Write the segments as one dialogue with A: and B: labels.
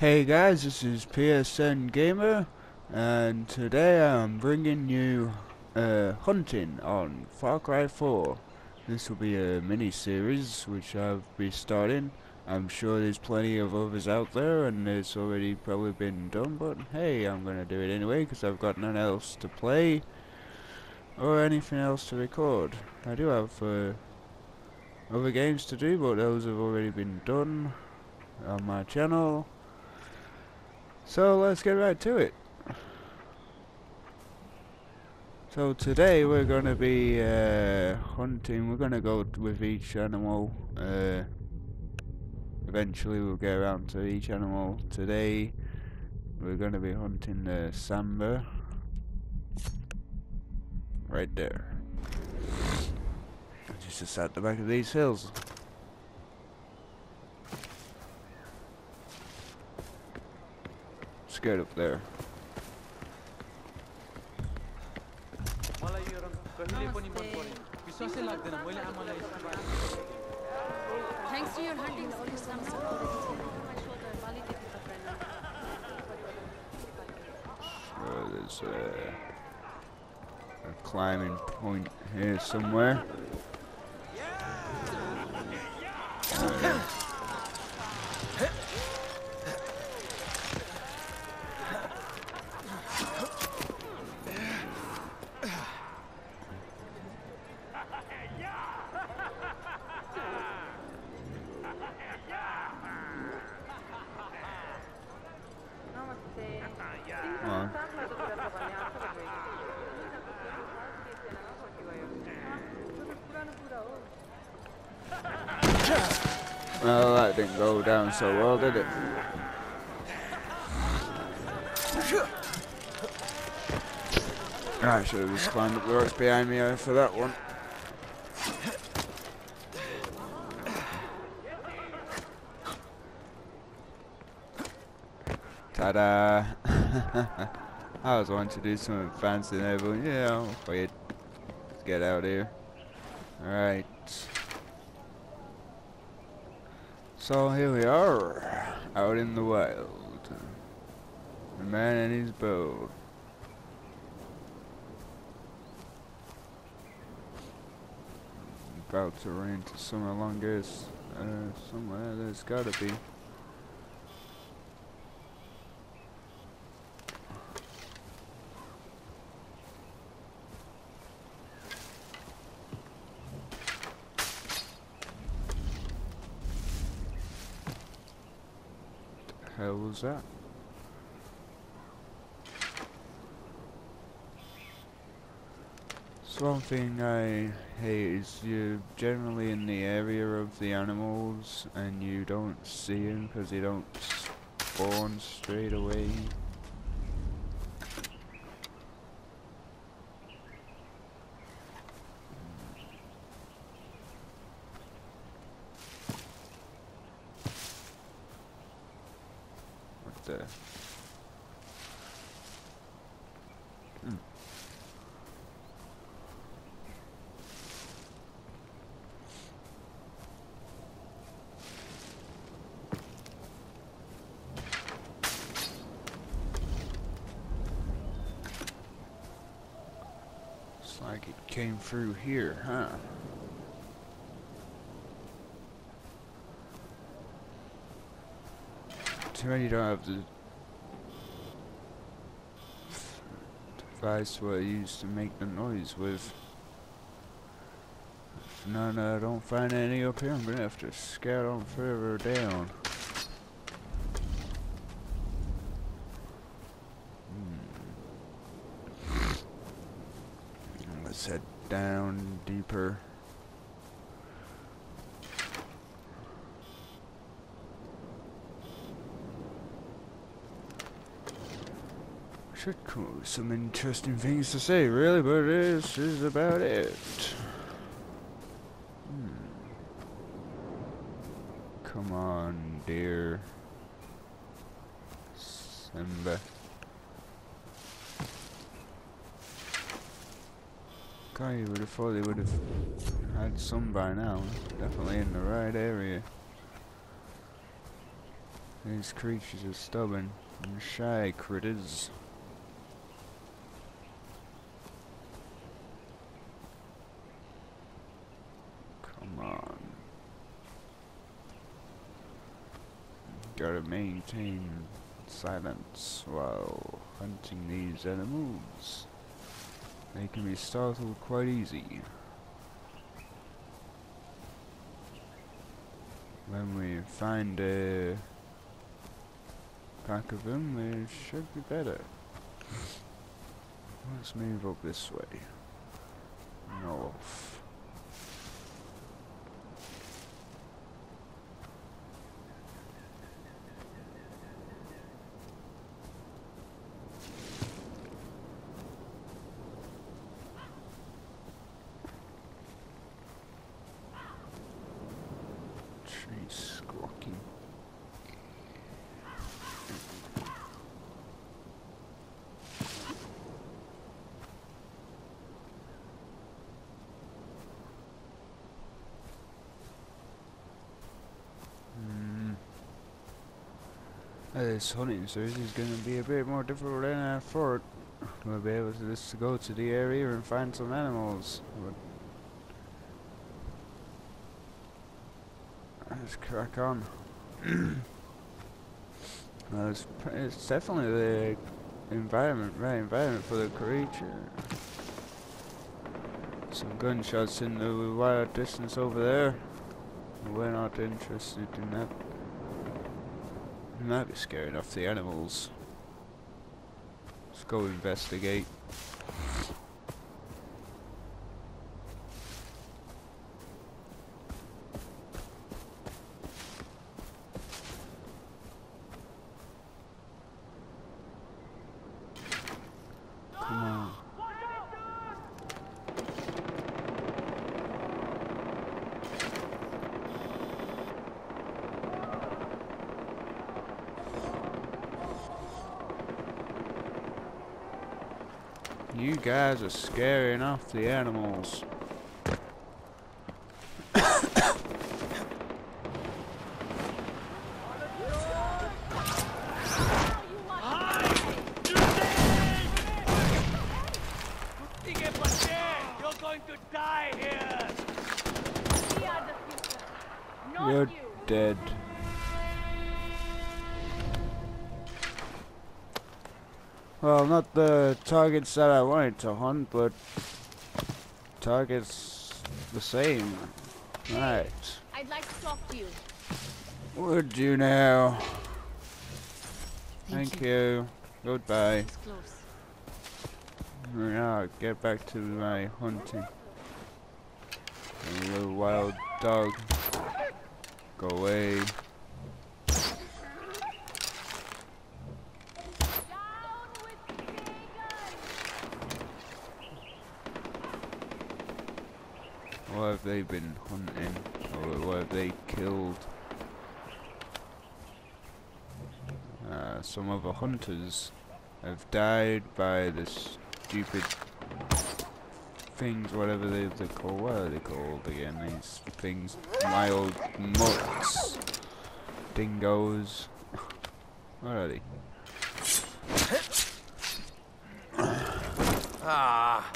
A: Hey guys, this is PSN Gamer, and today I'm bringing you uh, hunting on Far Cry 4. This will be a mini-series which I'll be starting. I'm sure there's plenty of others out there and it's already probably been done, but hey, I'm gonna do it anyway because I've got nothing else to play or anything else to record. I do have uh, other games to do, but those have already been done on my channel. So let's get right to it. So today we're going to be uh, hunting, we're going to go with each animal. Uh, eventually we'll get around to each animal. Today we're going to be hunting the Sambar. Right there. Just at the back of these hills. Scared up there.
B: Thanks to your hunting skills, I'm so proud of you. My shoulder, Bali did with a friend.
A: There's a, a climbing point here somewhere. Uh, Well, that didn't go down so well, did it? I should have just climbed up the rocks behind me uh, for that one. Ta-da! I was wanting to do something fancy but yeah, I'll. Let's get out here. Alright. So here we are, out in the wild. The man and his bow. About to into somewhere along this, uh, somewhere there's gotta be. Hell was that? So one thing I hate is you're generally in the area of the animals and you don't see them because they don't spawn straight away. What the? It's like it came through here, huh? Too many don't have the device what I used to make the noise with. If none, I don't find any up here. I'm gonna have to scout on further down. Hmm. Let's head down deeper. With some interesting things to say, really, but this is about it. Hmm. Come on, dear. Simba. God, you would have thought they would have had some by now. Definitely in the right area. These creatures are stubborn and shy critters. Come on. Gotta maintain silence while hunting these animals. They can be startled quite easy. When we find a pack of them, they should be better. Let's move up this way. North. Trees squawking. Hmm. Uh, This hunting series is going to be a bit more difficult than I thought. We'll be able to just go to the area and find some animals. Let's crack on. well, it's, it's definitely the environment, right environment for the creature. Some gunshots in the wild distance over there. We're not interested in that. It might be scaring off the animals. Let's go investigate. You guys are scaring off the animals.
C: You're going
A: Well, not the targets that I wanted to hunt, but targets the same. Right.
B: I'd like to talk to you.
A: Would you now?
B: Thank
A: Thank you. Goodbye.
B: It's close.
A: Now get back to my hunting. You little wild dog. Go away. What have they been hunting? Or what have they killed? Uh, some other hunters have died by the stupid things, whatever they, they call. What are they called again? These things, wild mutts, dingoes. What are they?
C: Ah!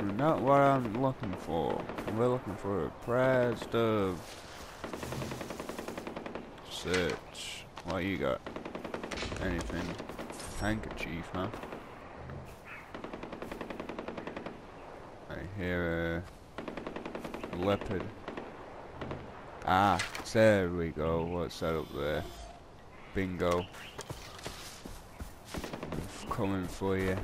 A: Not what I'm looking for. We're looking for a prize of search. What you got? Anything? Handkerchief, huh? I hear a leopard. Ah, there we go. What's that up there? Bingo. Coming for you.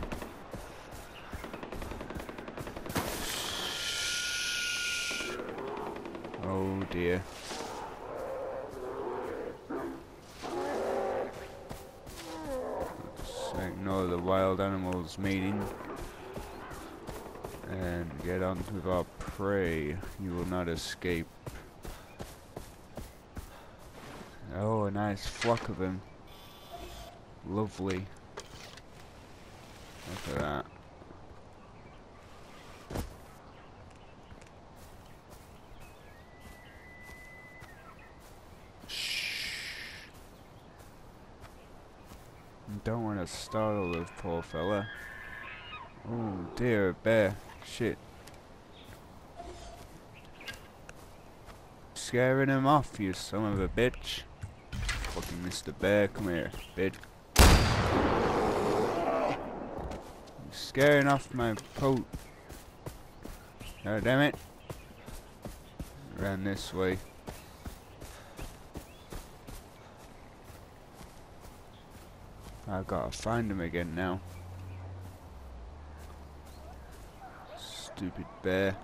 A: Oh dear. Let's ignore the wild animals meeting and get on with our prey. You will not escape. Oh, a nice flock of them. Lovely. Look at that. Don't want to startle the poor fella. Oh dear, bear. Shit. Scaring him off, you son of a bitch. Fucking Mr. Bear, come here, bitch. Scaring off my coat. God damn it. Ran this way. I've got to find him again now. Stupid bear.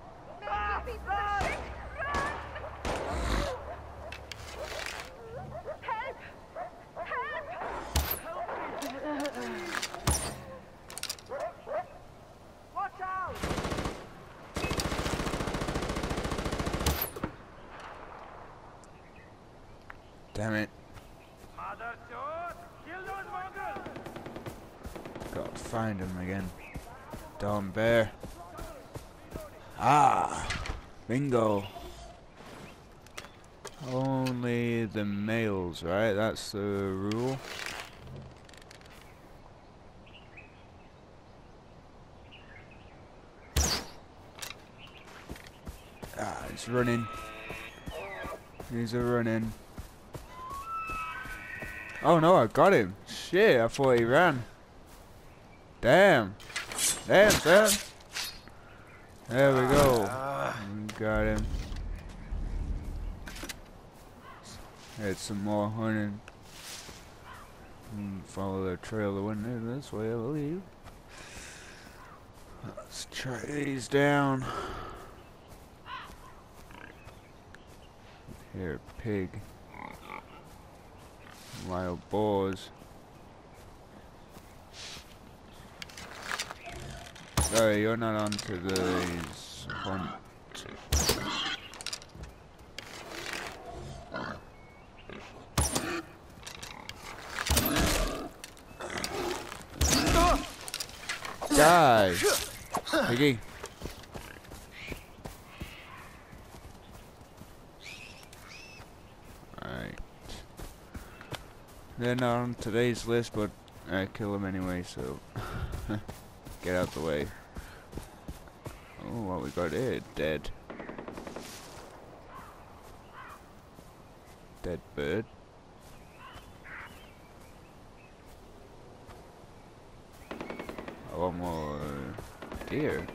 A: Damn it.
C: Mother sword! Kill those mongrels!
A: Got to find him again. Dumb bear. Ah! Bingo. Only the males, right? That's the rule. Ah, he's running. He's a running. Oh no, I got him. Shit, I thought he ran. Damn. Damn, son. There we go. Got him. Had some more hunting. Mm, Follow the trail that went in this way, I believe. Let's try these down. Here, pig. Wild boars. Sorry, you're not onto these hunt. Die! Piggy. Alright. They're not on today's list, but I kill them anyway, so get out the way. Oh, what we got here? Dead. Dead bird. Oh, one more deer.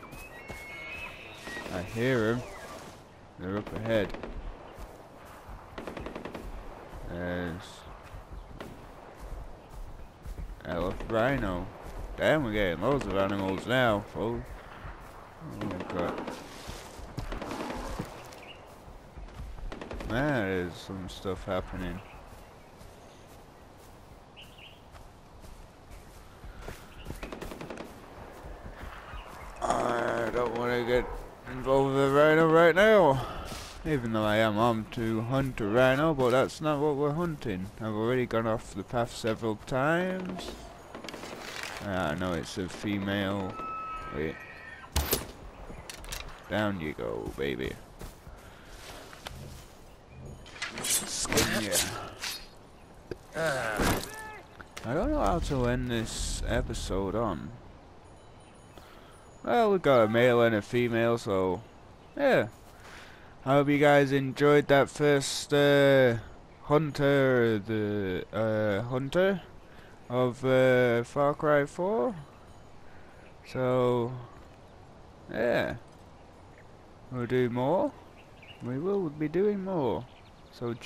A: I hear them. They're up ahead. There's elephant rhino. Damn, we're getting loads of animals now, folks. Oh my god. Man, there's some stuff happening. I don't want to get involved with a rhino right now. Even though I am armed to hunt a rhino, but that's not what we're hunting. I've already gone off the path several times. Ah, no, it's a female. Wait. Down you go, baby. Skin ya. I don't know how to end this episode on. Well, we got a male and a female, so yeah. I hope you guys enjoyed that first uh, hunter, the uh, hunter of uh, Far Cry 4. So yeah, we'll do more. We will be doing more. So.